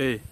Hey.